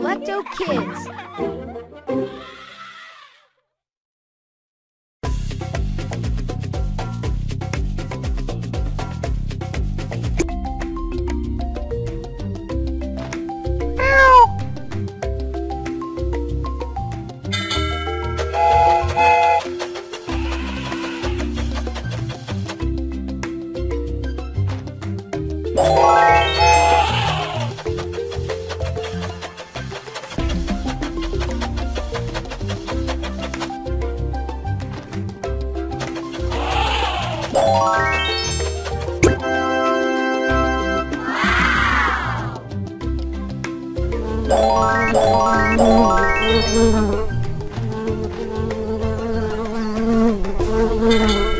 Selecto Kids. Thank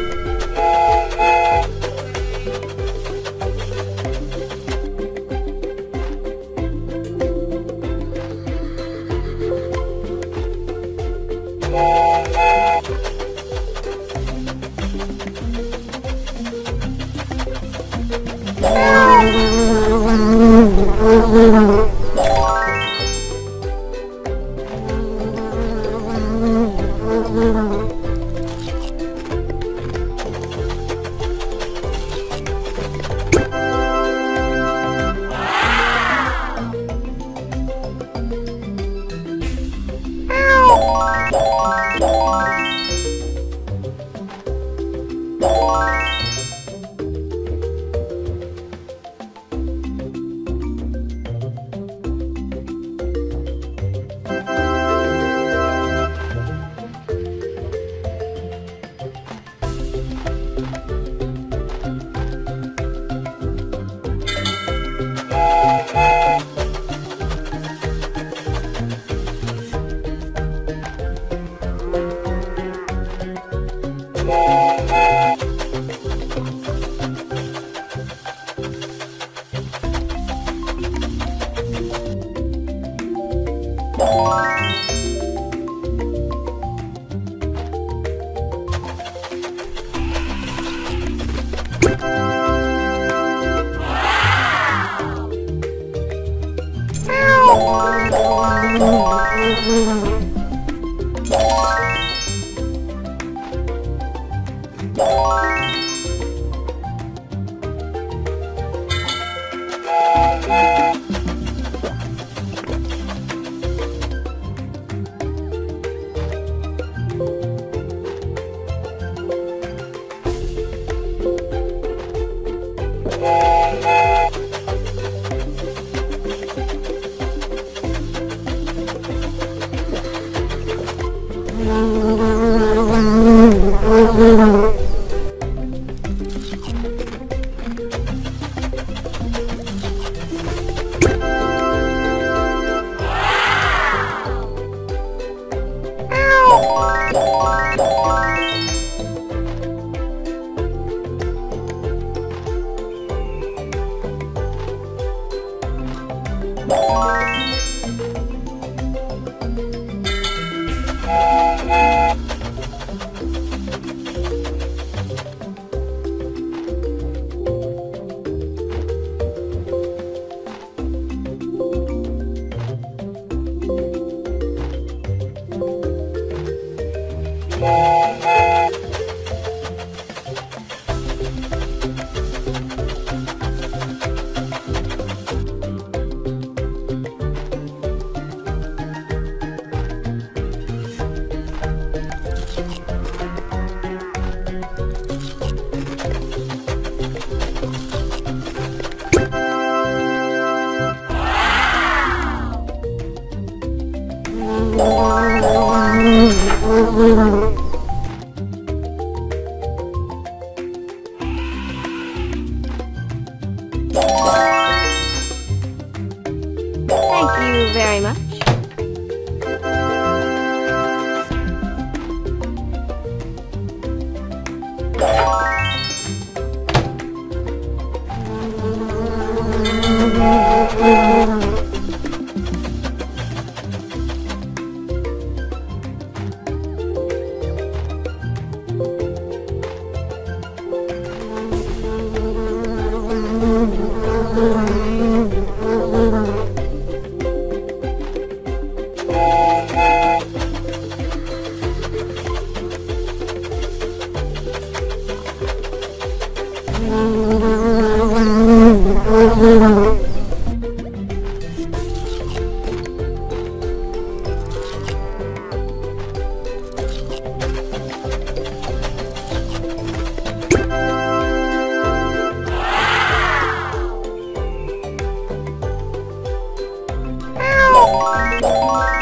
you very much. Bye.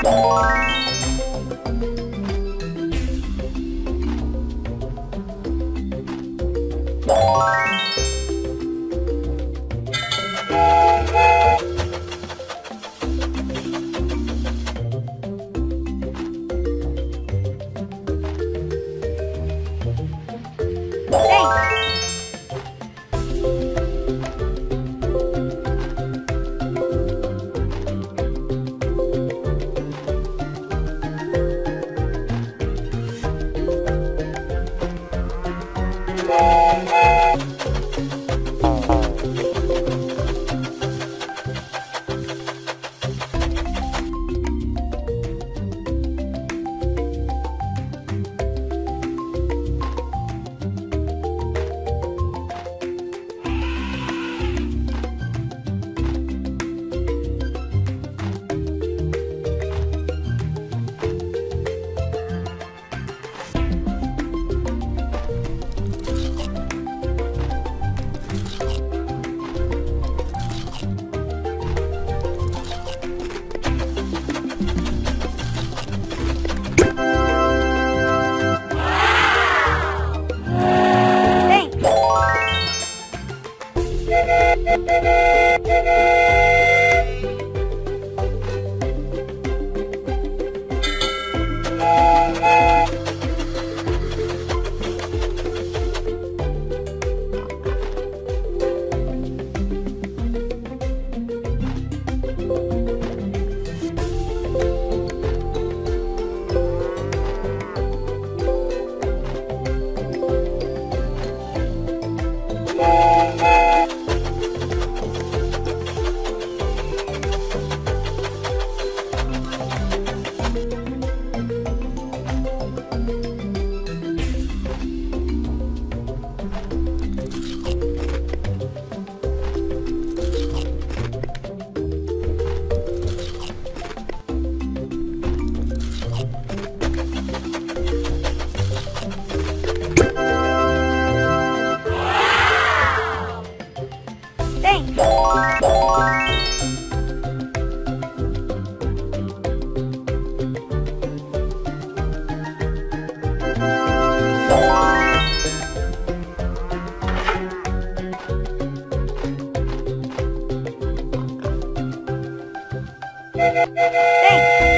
Ei!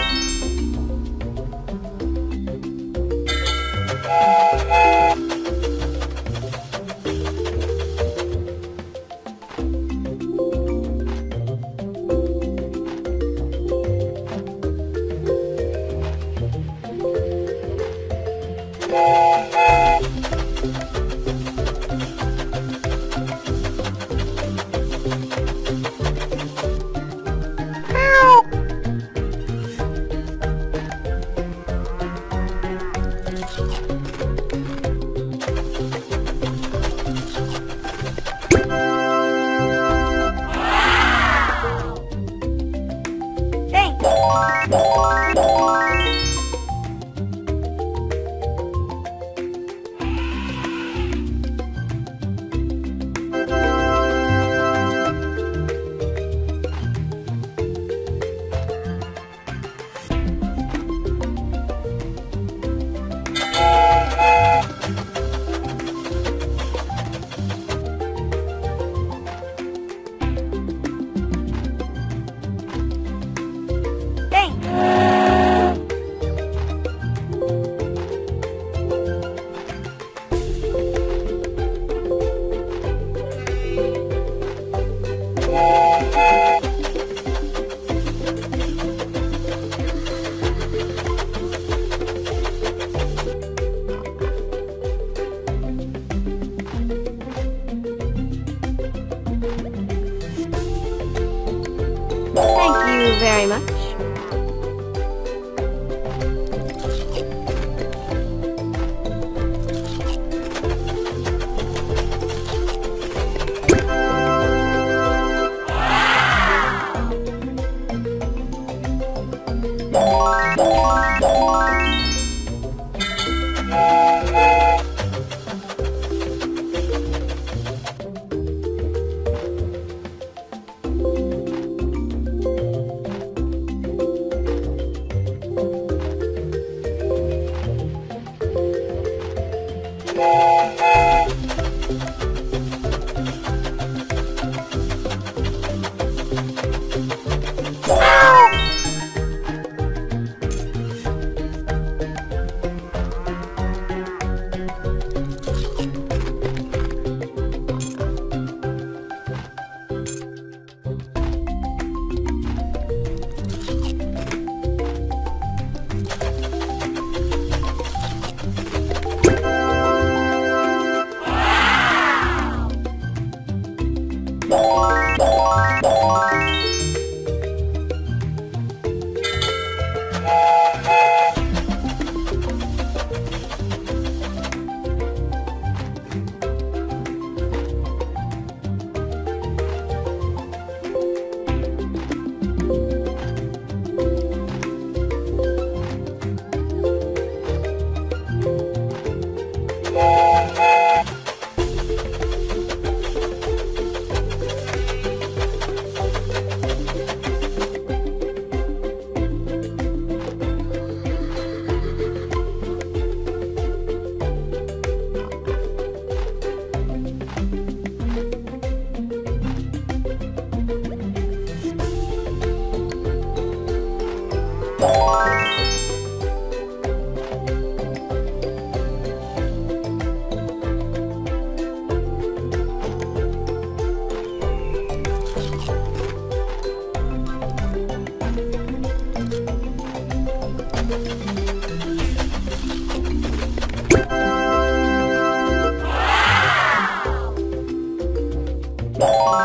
Bye.